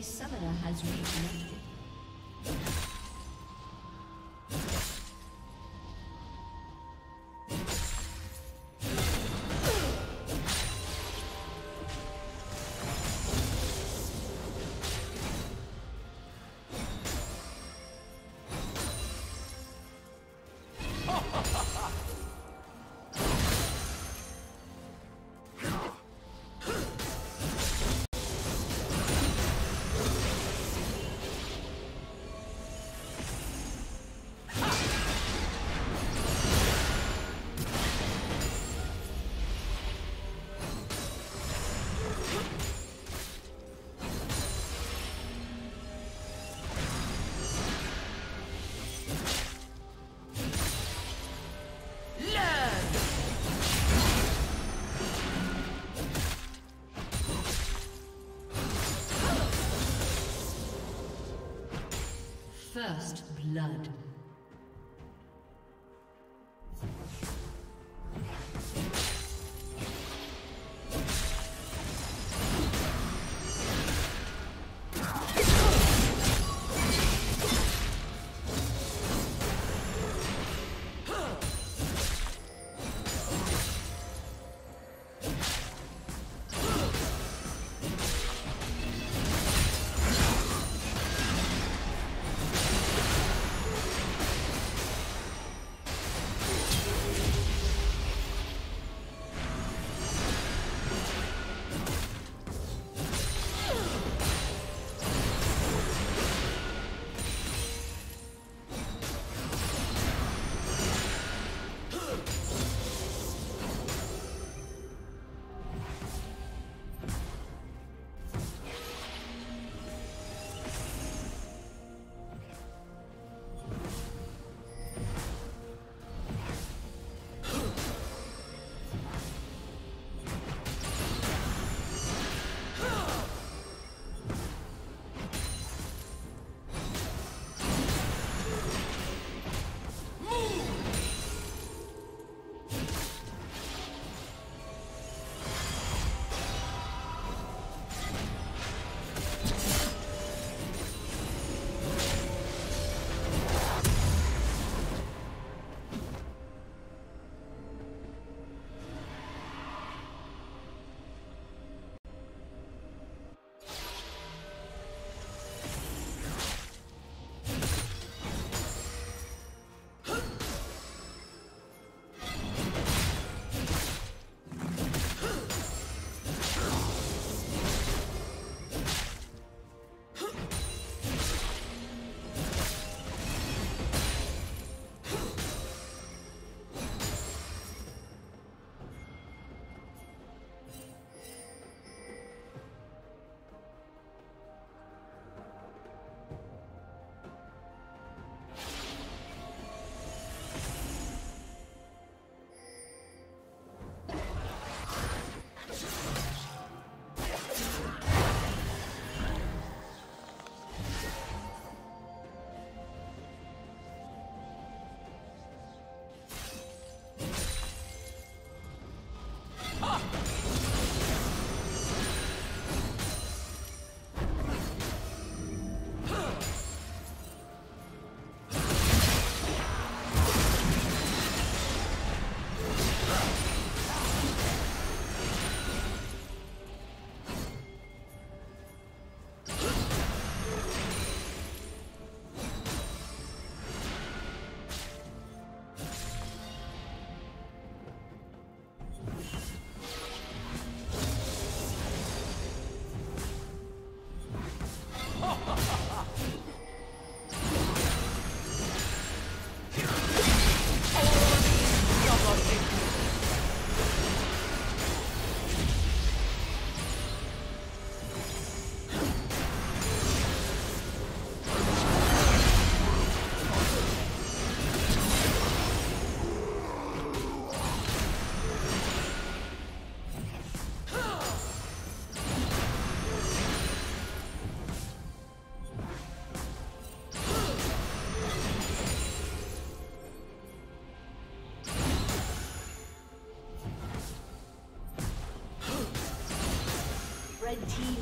Summoner has reconnected. First blood. Red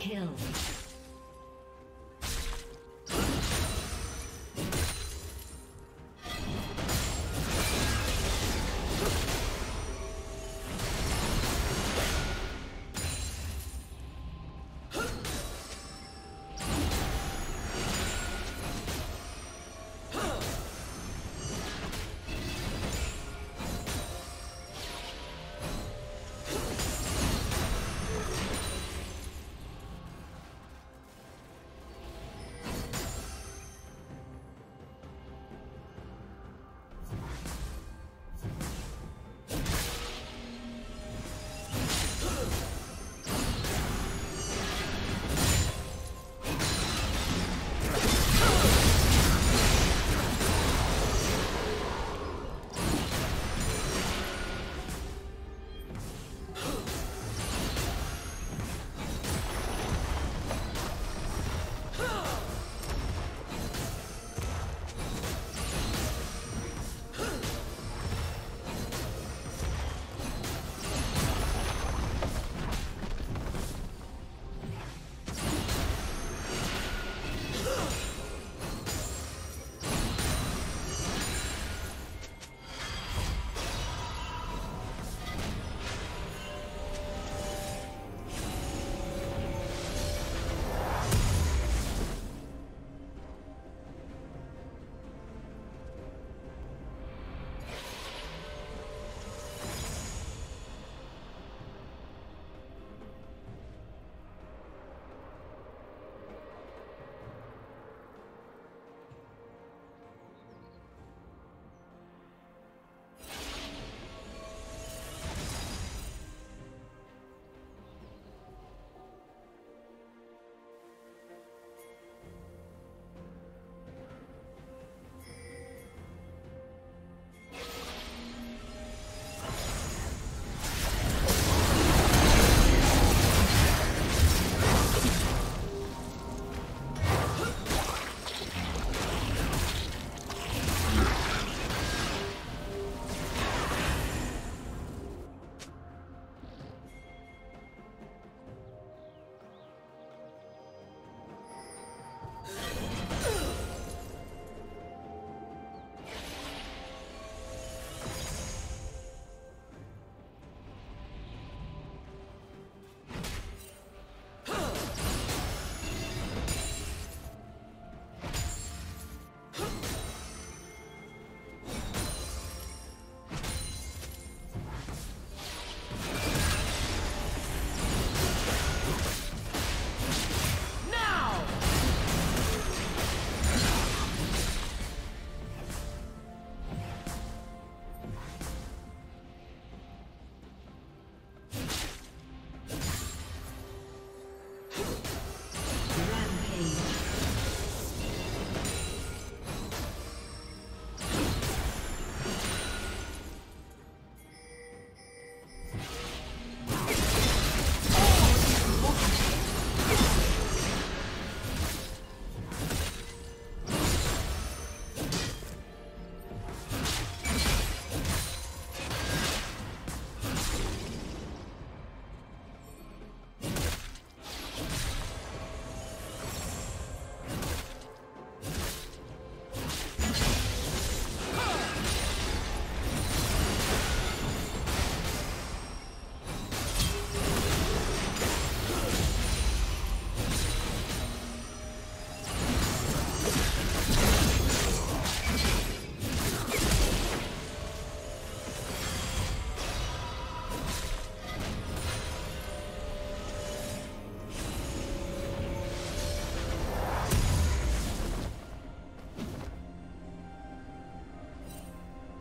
kill.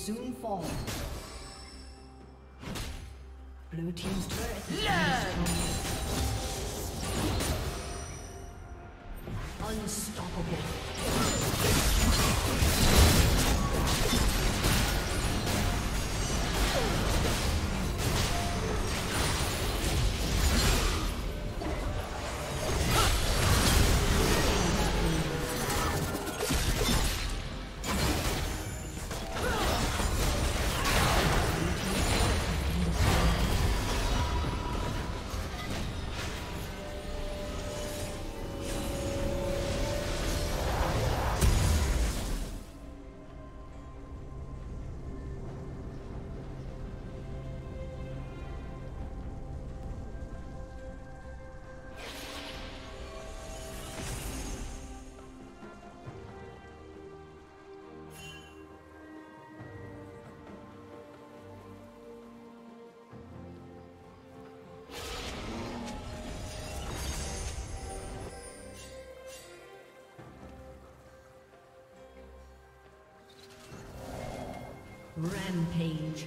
Soon fall. Blue team's turret Unstoppable. Rampage.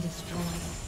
destroyed.